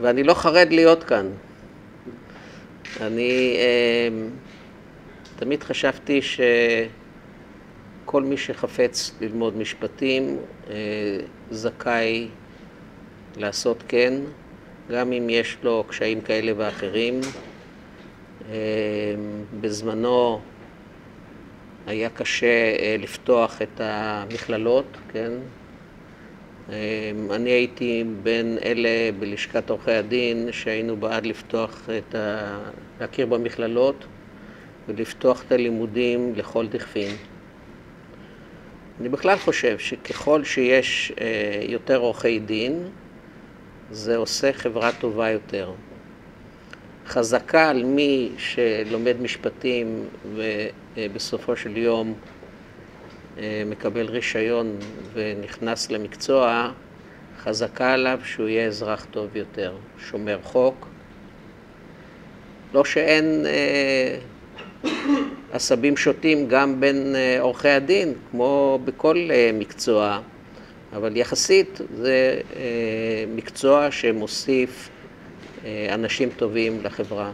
ואני לא חרד להיות כאן. אני אה, תמיד חשבתי שכל מי שחפץ ללמוד משפטים אה, זכאי לעשות כן, גם אם יש לו קשיים כאלה ואחרים. אה, בזמנו היה קשה אה, לפתוח את המכללות, כן? אה, אני הייתי בין אלה בלשכת עורכי הדין שהיינו בעד לפתוח את ה... להכיר במכללות ולפתוח את הלימודים לכל דכפין. אני בכלל חושב שככל שיש יותר עורכי דין, זה עושה חברה טובה יותר. חזקה על מי שלומד משפטים ובסופו של יום אה, מקבל רישיון ונכנס למקצוע, חזקה עליו שהוא יהיה אזרח טוב יותר, שומר חוק. לא שאין אה, עשבים שוטים גם בין אה, עורכי הדין, כמו בכל אה, מקצוע, אבל יחסית זה אה, מקצוע שמוסיף אה, אנשים טובים לחברה.